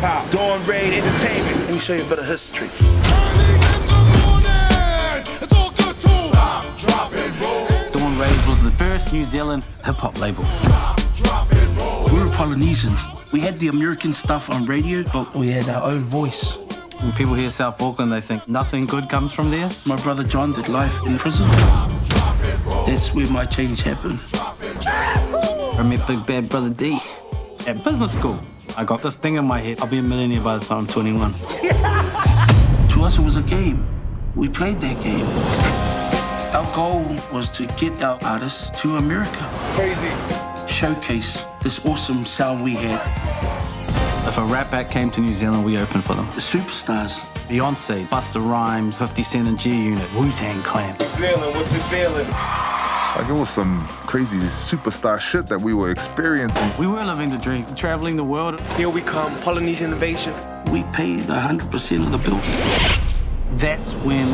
hop. Dawn Raid Entertainment. Let me show you a bit of history. Dawn Raid was the first New Zealand hip hop label. We were Polynesians. We had the American stuff on radio, but we had our own voice. When people hear South Auckland, they think nothing good comes from there. My brother John did life in prison. That's where my change happened. I met Big Bad Brotha D at business school. I got this thing in my head. I'll be a millionaire by the time I'm 21. To us, it was a game. We played that game. Our goal was to get our artists to America. Crazy. Showcase this awesome sound we had. If a rap act came to New Zealand, we opened for them. The superstars. Beyonce, Busta Rhymes, 50 Cent and G Unit, Wu Tang Clan. New Zealand, what's the feeling? Like it was some crazy superstar shit that we were experiencing. We were living the dream, traveling the world. Here we come, Polynesian invasion. We paid 100% of the bill. That's when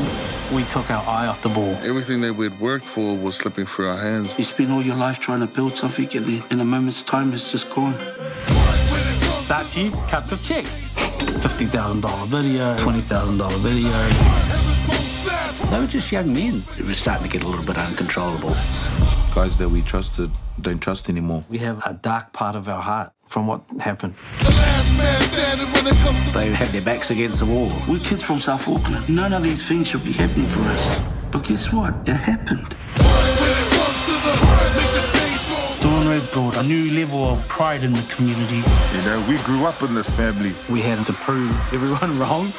we took our eye off the ball. Everything that we'd worked for was slipping through our hands. You spend all your life trying to build something, and then in a moment's time, it's just gone. Sachi cut the check. $50,000 video, $20,000 video. They were just young men. It was starting to get a little bit uncontrollable. Guys that we trusted don't trust anymore. We have a dark part of our heart from what happened. They had their backs against the wall. We're kids from South Auckland. None of these things should be happening for us. But guess what? It happened. Dawn Raid brought a new level of pride in the community. You know, we grew up in this family. We had to prove everyone wrong.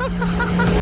Ha ha ha ha!